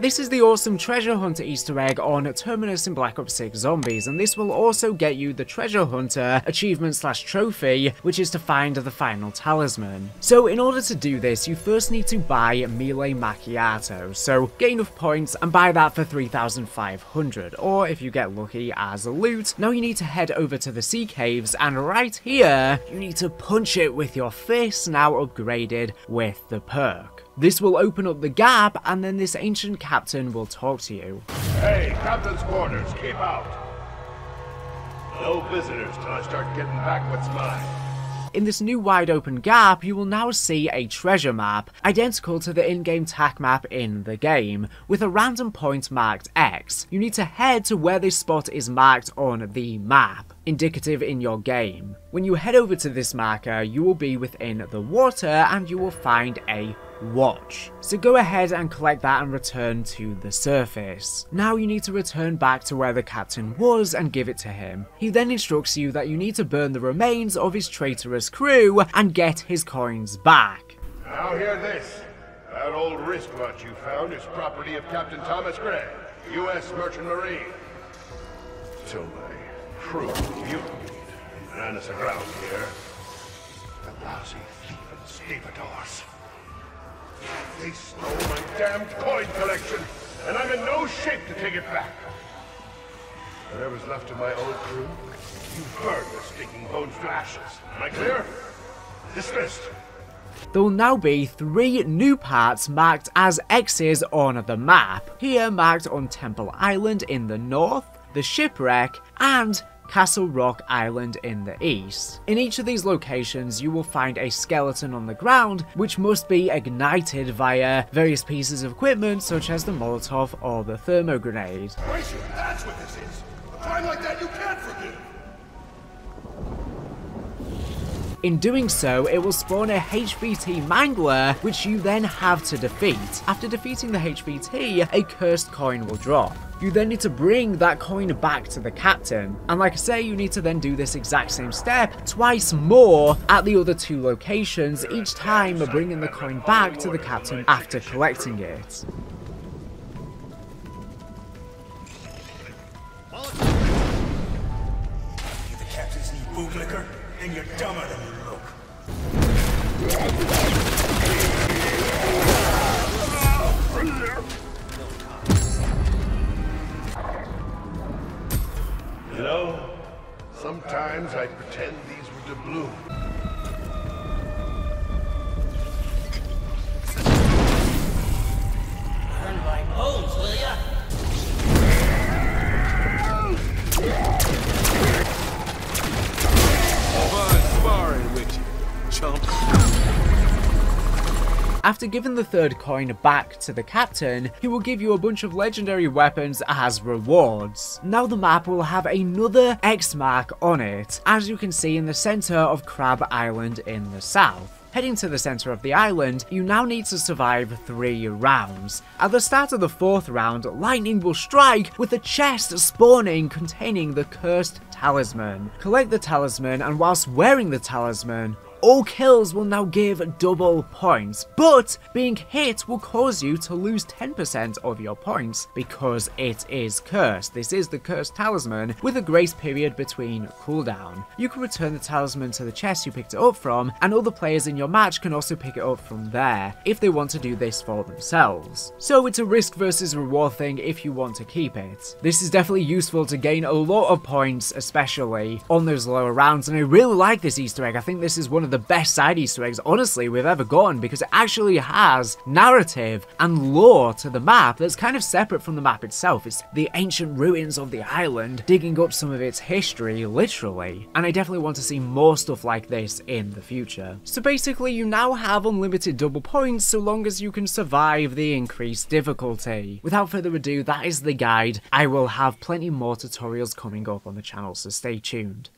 This is the awesome treasure hunter easter egg on Terminus in Black Ops 6 Zombies, and this will also get you the treasure hunter achievement slash trophy, which is to find the final talisman. So in order to do this, you first need to buy Melee Macchiato, so get enough points and buy that for 3,500, or if you get lucky as a loot, now you need to head over to the sea caves, and right here, you need to punch it with your fist, now upgraded with the perk. This will open up the gap, and then this ancient captain will talk to you. Hey, captain's quarters, keep out. No visitors till I start getting back what's mine. In this new wide open gap, you will now see a treasure map, identical to the in-game TAC map in the game, with a random point marked X. You need to head to where this spot is marked on the map, indicative in your game. When you head over to this marker, you will be within the water and you will find a watch. So go ahead and collect that and return to the surface. Now you need to return back to where the captain was and give it to him. He then instructs you that you need to burn the remains of his traitorous crew and get his coins back. Now hear this. That old wristwatch you found is property of Captain Thomas Gray, U.S. Merchant Marine. Till my crew mutinied and ran us aground here. The lousy thieving stevedores. They stole my damned coin collection, and I'm in no shape to take it back. Whatever's left of my old crew, you burn the stinking bones to ashes. Am I clear? Dismissed. There will now be three new parts marked as X's on the map. Here marked on Temple Island in the north, the shipwreck, and Castle Rock Island in the east. In each of these locations, you will find a skeleton on the ground, which must be ignited via various pieces of equipment such as the Molotov or the thermo grenade. That's what this is. A crime like that you can't forgive. In doing so, it will spawn a HVT Mangler, which you then have to defeat. After defeating the HVT, a cursed coin will drop. You then need to bring that coin back to the captain. And like I say, you need to then do this exact same step twice more at the other two locations, each time bringing the coin back to the captain after collecting it. The captain's bootlicker, and you're dumber than you look. You know, sometimes I pretend these were the doubloons. After giving the third coin back to the captain, he will give you a bunch of legendary weapons as rewards. Now the map will have another X mark on it, as you can see in the center of Crab Island in the south. Heading to the center of the island, you now need to survive three rounds. At the start of the fourth round, lightning will strike with a chest spawning containing the cursed talisman. Collect the talisman and whilst wearing the talisman, all kills will now give double points, but being hit will cause you to lose 10% of your points because it is cursed. This is the cursed talisman with a grace period between cooldown. You can return the talisman to the chest you picked it up from, and other players in your match can also pick it up from there if they want to do this for themselves. So it's a risk versus reward thing if you want to keep it. This is definitely useful to gain a lot of points, especially on those lower rounds, and I really like this Easter egg. I think this is one of the best side Easter eggs, honestly, we've ever gotten because it actually has narrative and lore to the map that's kind of separate from the map itself. It's the ancient ruins of the island, digging up some of its history, literally. And I definitely want to see more stuff like this in the future. So basically, you now have unlimited double points so long as you can survive the increased difficulty. Without further ado, that is the guide. I will have plenty more tutorials coming up on the channel, so stay tuned.